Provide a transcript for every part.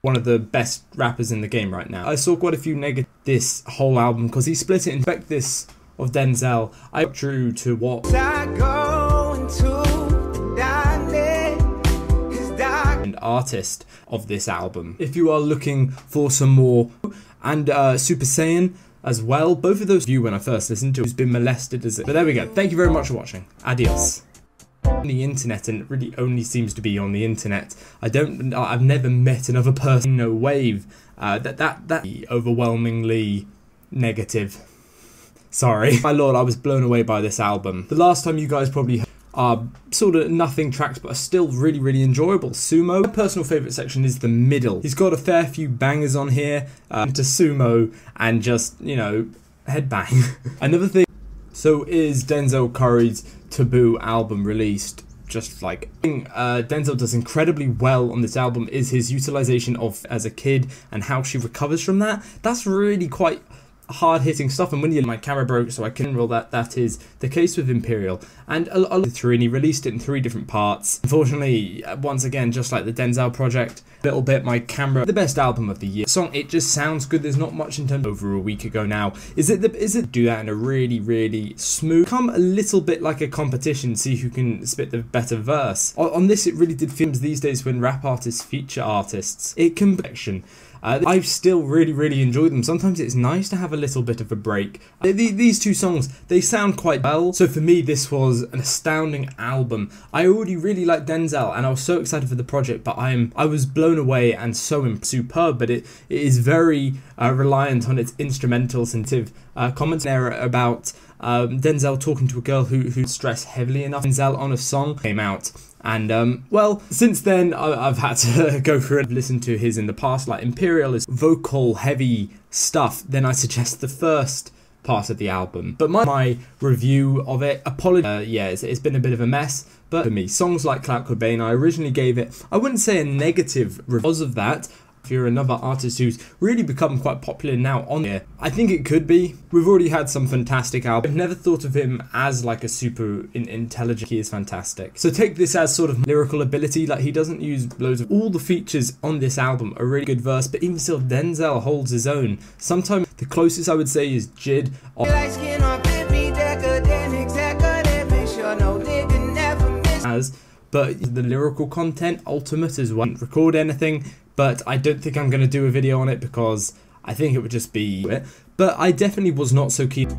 one of the best rappers in the game right now. I saw quite a few negative this whole album because he split it in fact this of Denzel. I true to what and artist of this album. If you are looking for some more and uh, Super Saiyan as well, both of those view when I first listened to who's been molested as it. But there we go. Thank you very much for watching. Adios on the internet and it really only seems to be on the internet. I don't I've never met another person no wave uh, that that that overwhelmingly negative. Sorry. My lord, I was blown away by this album. The last time you guys probably are sort of nothing tracks but are still really really enjoyable. Sumo, my personal favourite section is the middle. He's got a fair few bangers on here um, to Sumo and just, you know, headbang. Another thing so is Denzel Curry's Taboo album released. Just like uh, Denzel does incredibly well on this album is his utilization of as a kid and how she recovers from that. That's really quite hard hitting stuff. And when you my camera broke, so I can roll that. That is the case with Imperial. And a, a through, and he released it in three different parts. Unfortunately, uh, once again, just like the Denzel project, a little bit my camera. The best album of the year. Song it just sounds good. There's not much in terms. Over a week ago now. Is it the? Is it do that in a really really smooth? Come a little bit like a competition. See who can spit the better verse. On, on this, it really did films these days when rap artists feature artists. It can action. Uh, I still really, really enjoy them. Sometimes it's nice to have a little bit of a break. Uh, these two songs, they sound quite well. So for me, this was an astounding album. I already really liked Denzel, and I was so excited for the project. But I'm, I was blown away and so superb. But it, it is very uh, reliant on its instrumental sensitive uh, comments there about um, Denzel talking to a girl who who stressed heavily enough. Denzel on a song came out and um, well, since then I've had to go through and listen to his in the past, like Imperial is vocal heavy stuff. Then I suggest the first part of the album. But my, my review of it, apology, uh, yeah, it's, it's been a bit of a mess. But for me, songs like Clout Cobain, I originally gave it, I wouldn't say a negative review. because of that if you're another artist who's really become quite popular now on here, I think it could be. We've already had some fantastic albums. I've never thought of him as like a super in- intelligent. He is fantastic. So take this as sort of lyrical ability. Like he doesn't use loads of all the features on this album are really good verse, but even still, Denzel holds his own. Sometimes the closest I would say is Jid. As but the lyrical content, Ultimate as well. Record anything, but I don't think I'm going to do a video on it because I think it would just be it. But I definitely was not so keen.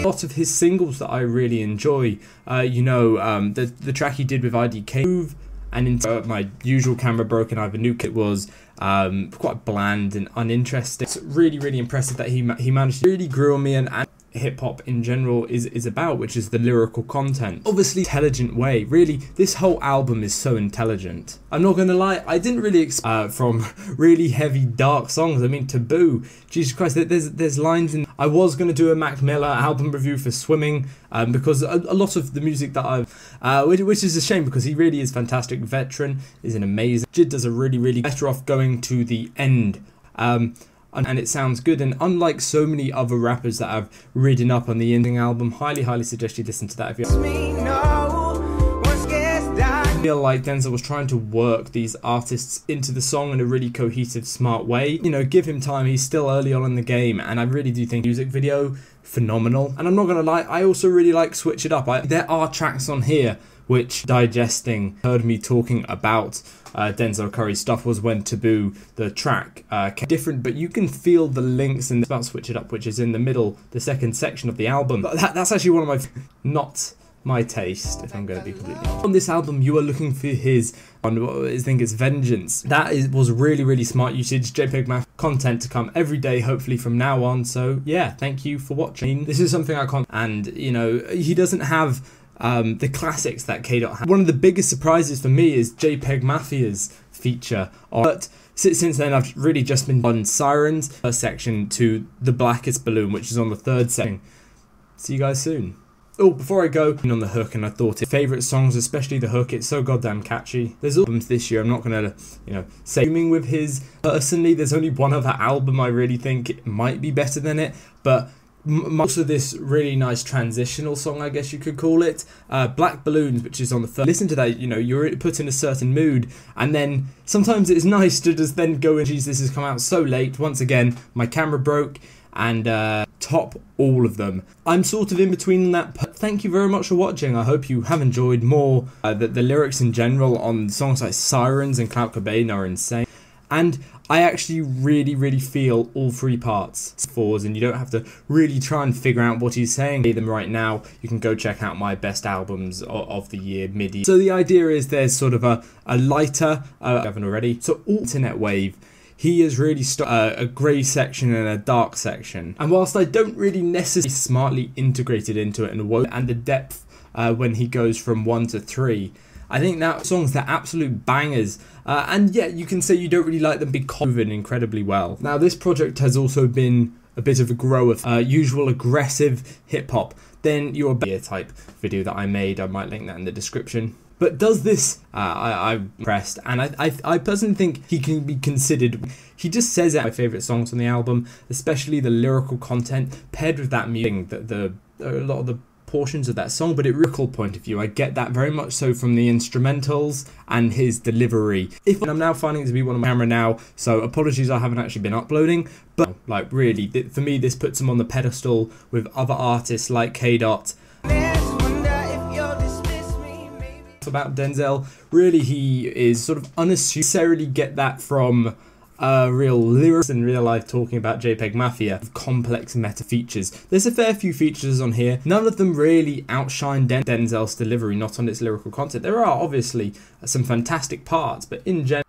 A lot of his singles that I really enjoy, uh, you know, um, the the track he did with IDK Move and into uh, my usual camera broken. I have a new kit was um, quite bland and uninteresting. It's really really impressive that he he managed to really grew on me and, and hip hop in general is, is about, which is the lyrical content. Obviously, intelligent way. Really, this whole album is so intelligent. I'm not gonna lie, I didn't really expect uh, from really heavy, dark songs. I mean, Taboo. Jesus Christ, there's there's lines in. I was gonna do a Mac Miller album review for Swimming um, because a, a, lot of the music that I've, uh, which, which, is a shame because he really is fantastic. Veteran is an amazing. Jid does a really really better off going to the end. Um, and it sounds good. And unlike so many other rappers that have ridden up on the ending album, highly, highly suggest you listen to that if you feel like Denzel was trying to work these artists into the song in a really cohesive, smart way. You know, give him time. He's still early on in the game, and I really do think music video phenomenal. And I'm not gonna lie, I also really like Switch It Up. I, there are tracks on here which digesting heard me talking about uh, Denzel Curry's stuff was when Taboo, the track, uh, different, but you can feel the links and about Switch It Up, which is in the middle, the second section of the album. But that, that's actually one of my, not my taste, if I'm going to be completely honest. On this album, you are looking for his, on I think it's Vengeance. That is, was really, really smart usage. JPEG Math content to come every day, hopefully from now on. So yeah, thank you for watching. This is something I can't, and you know, he doesn't have um, the classics that K. Dot. One of the biggest surprises for me is JPEG Mafia's feature. But since then, I've really just been on Sirens first section to The Blackest Balloon, which is on the third section. See you guys soon. Oh, before I go, on the hook, and I thought it favorite songs, especially the hook. It's so goddamn catchy. There's albums this year. I'm not gonna, you know, say with his. Personally, there's only one other album I really think might be better than it, but also this really nice transitional song i guess you could call it uh, black balloons which is on the first listen to that you know you're put in a certain mood and then sometimes it's nice to just then go and geez this has come out so late once again my camera broke and uh, top all of them. I'm sort of in between that. Thank you very much for watching. I hope you have enjoyed more. Uh, the, the lyrics in general on songs like Sirens and Clout Cobain are insane. And I actually really, really feel all three parts fours, and you don't have to really try and figure out what he's saying. Them right now, you can go check out my best albums of, of the year, MIDI. So the idea is there's sort of a, a lighter, uh, I haven't already, so alternate wave he is really st- uh, a grey section and a dark section. And whilst I don't really necessarily smartly integrated into it and and the depth uh, when he goes from one to three, I think that songs they're absolute bangers. Uh, and yet you can say you don't really like them because of incredibly well. Now this project has also been a bit of a grow of uh, usual aggressive hip hop. Then your beer type video that I made, I might link that in the description. But does this? Uh, I, I'm impressed, and I, I, I personally think he can be considered. He just says it. My favorite songs on the album, especially the lyrical content paired with that music. that the a lot of the portions of that song, but at lyrical point of view, I get that very much so from the instrumentals and his delivery. If I'm now finding it to be one of my camera now, so apologies I haven't actually been uploading, but like really, for me this puts him on the pedestal with other artists like K Dot about Denzel. Really, he is sort of unnecessarily get that from uh, real lyrics in real life talking about JPEG Mafia, complex meta features. There's a fair few features on here. None of them really outshine Den- Denzel's delivery, not on its lyrical content. There are obviously some fantastic parts, but in general.